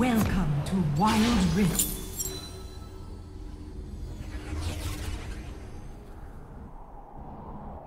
Welcome to Wild Rift.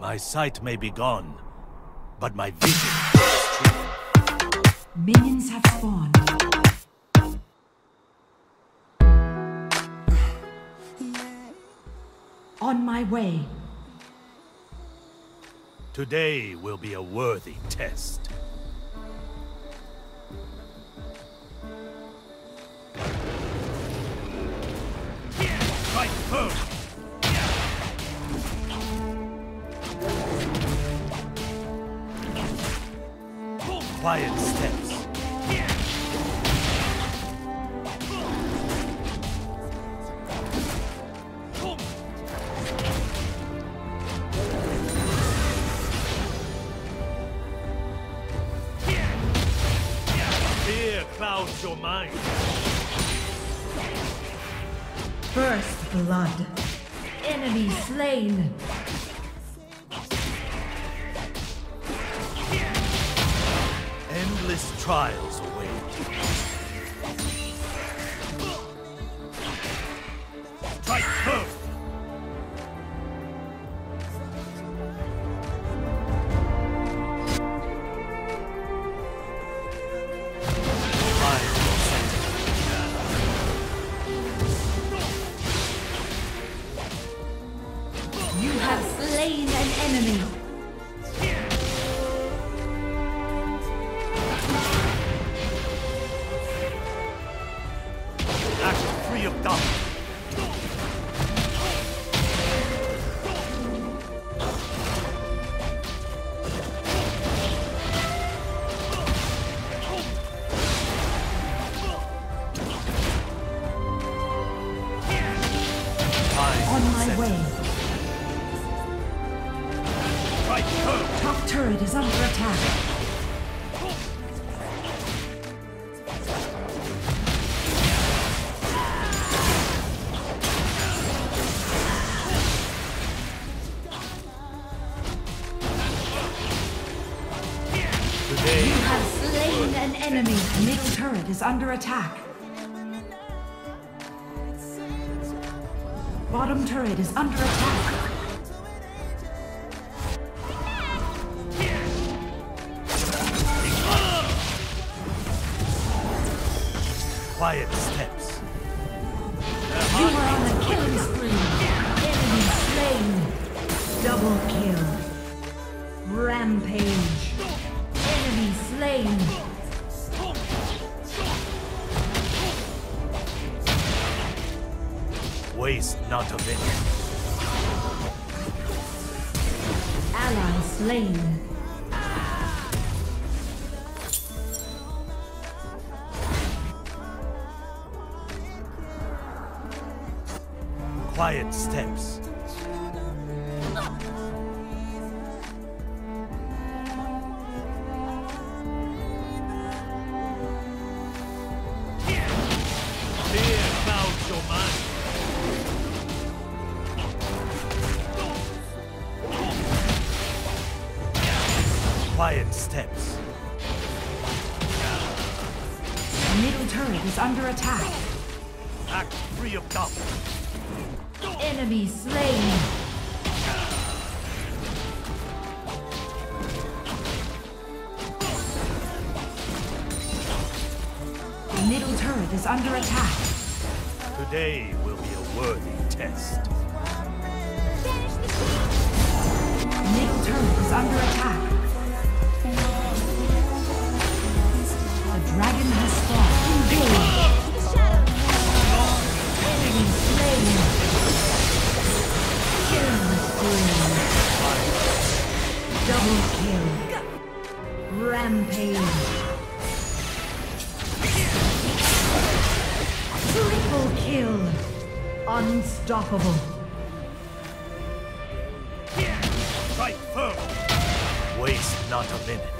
My sight may be gone, but my vision is true. Minions have spawned. On my way. Today will be a worthy test. Quiet steps. Fear clouds your mind. First blood. Enemy slain. Endless trials await. Strike center. You have slain an enemy. Slain enemy. Middle turret is under attack. Bottom turret is under attack. quiet steps. You are on a killing spree. Enemy slain. Double kill. Not a minute. Ally slain. Quiet steps. Middle turret is under attack. Act free of doubt. Enemy slain. Middle turret is under attack. Today will be a worthy test. Middle turret is under attack. The dragon Kill. Rampage. Triple kill. Unstoppable. Strike firm. Waste not a minute.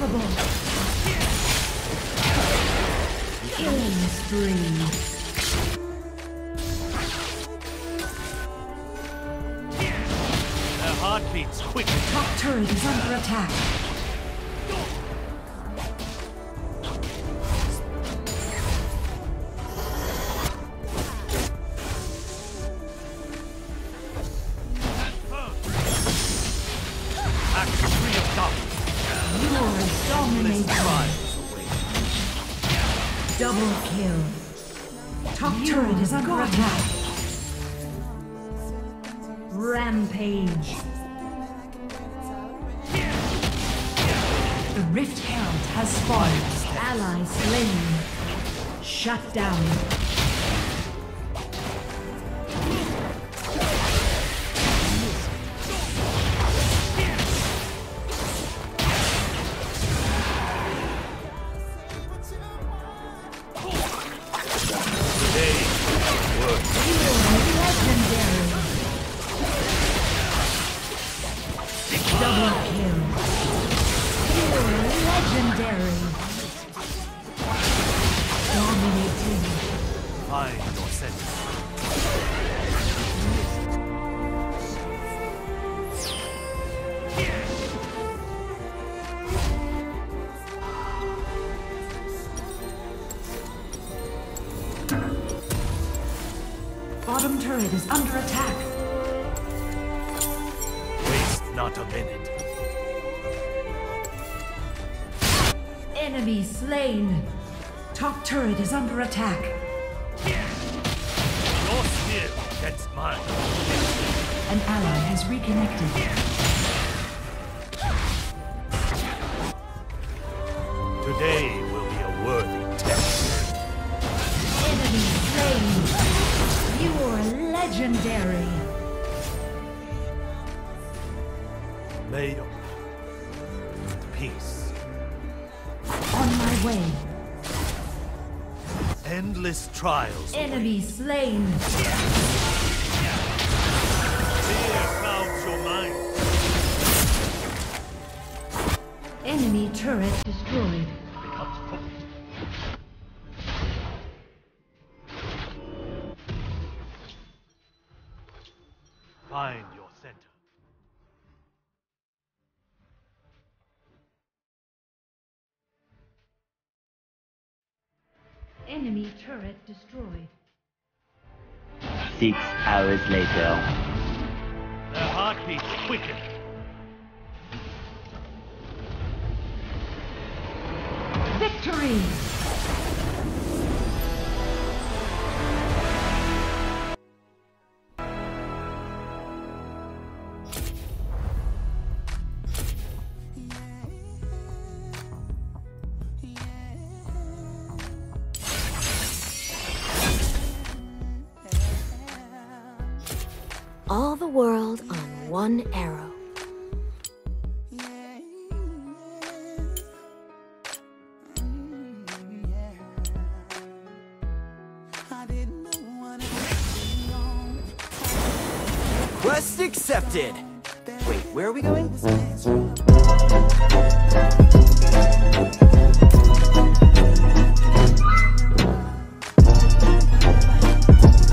unstoppable. Killing spree. Their heartbeats quick. Top turret is under attack. Turret is under attack. Rampage. The Rift Herald has spawned. Ally slain. Shut down. Find your center. Bottom turret is under attack. Not a minute. Enemy slain. Top turret is under attack. Your spear against mine. An ally has reconnected. Today will be a worthy test. Enemy slain. You are legendary. May peace. On my way. Endless trials. Enemy slain. Turret destroyed. Six hours later. Their heartbeats quicken. Victory! One arrow. Quest accepted. Wait, where are we going?